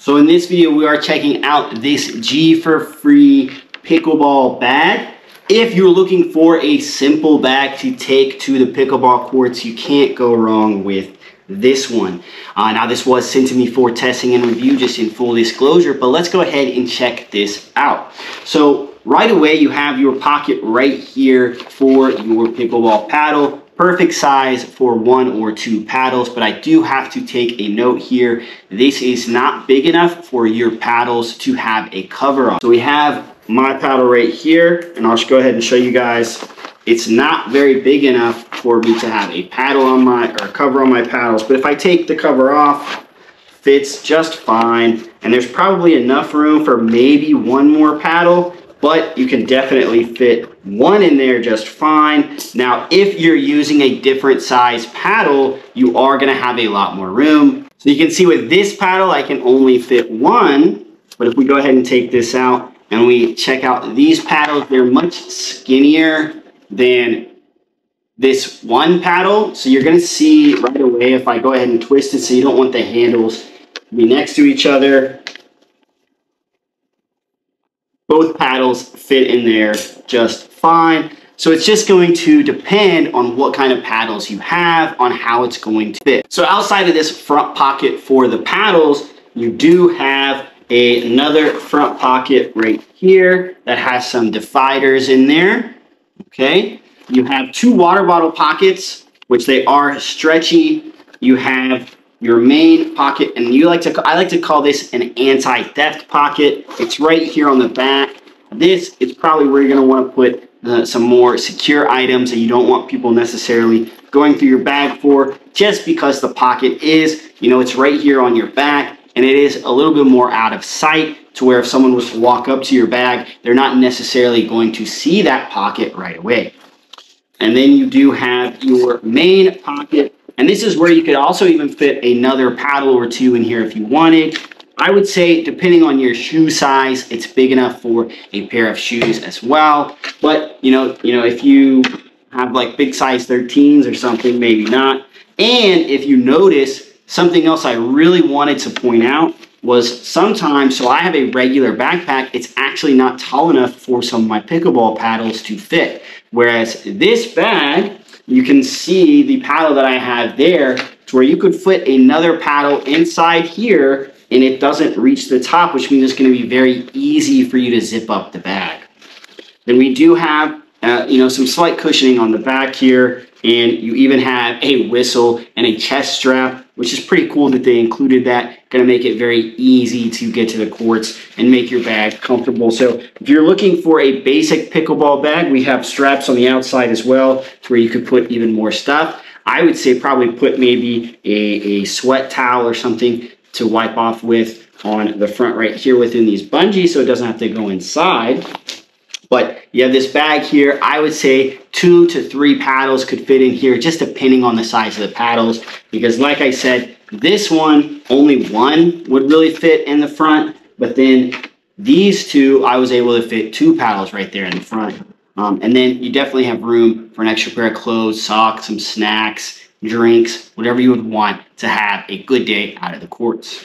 So in this video, we are checking out this G4Free pickleball bag. If you're looking for a simple bag to take to the pickleball courts, you can't go wrong with this one. Uh, now this was sent to me for testing and review just in full disclosure, but let's go ahead and check this out. So right away you have your pocket right here for your pickleball paddle. Perfect size for one or two paddles, but I do have to take a note here. This is not big enough for your paddles to have a cover on. So we have my paddle right here, and I'll just go ahead and show you guys. It's not very big enough for me to have a paddle on my, or cover on my paddles, but if I take the cover off, fits just fine. And there's probably enough room for maybe one more paddle, but you can definitely fit one in there just fine. Now, if you're using a different size paddle, you are gonna have a lot more room. So you can see with this paddle, I can only fit one, but if we go ahead and take this out and we check out these paddles, they're much skinnier than this one paddle. So you're gonna see right away if I go ahead and twist it so you don't want the handles to be next to each other both paddles fit in there just fine. So it's just going to depend on what kind of paddles you have on how it's going to fit. So outside of this front pocket for the paddles, you do have a, another front pocket right here that has some dividers in there. Okay. You have two water bottle pockets, which they are stretchy. You have your main pocket, and you like to, I like to call this an anti-theft pocket. It's right here on the back. This is probably where you're gonna wanna put uh, some more secure items that you don't want people necessarily going through your bag for, just because the pocket is, you know, it's right here on your back, and it is a little bit more out of sight to where if someone was to walk up to your bag, they're not necessarily going to see that pocket right away. And then you do have your main pocket and this is where you could also even fit another paddle or two in here if you wanted. I would say, depending on your shoe size, it's big enough for a pair of shoes as well. But, you know, you know, if you have like big size 13s or something, maybe not. And if you notice, something else I really wanted to point out was sometimes, so I have a regular backpack, it's actually not tall enough for some of my pickleball paddles to fit. Whereas this bag you can see the paddle that I have there to where you could fit another paddle inside here and it doesn't reach the top, which means it's going to be very easy for you to zip up the bag. Then we do have, uh, you know, some slight cushioning on the back here, and you even have a whistle and a chest strap which is pretty cool that they included that. Going to make it very easy to get to the courts and make your bag comfortable. So if you're looking for a basic pickleball bag, we have straps on the outside as well to where you could put even more stuff. I would say probably put maybe a, a sweat towel or something to wipe off with on the front right here within these bungees so it doesn't have to go inside. But you have this bag here. I would say two to three paddles could fit in here, just depending on the size of the paddles. Because like I said, this one, only one would really fit in the front. But then these two, I was able to fit two paddles right there in the front. Um, and then you definitely have room for an extra pair of clothes, socks, some snacks, drinks, whatever you would want to have a good day out of the courts.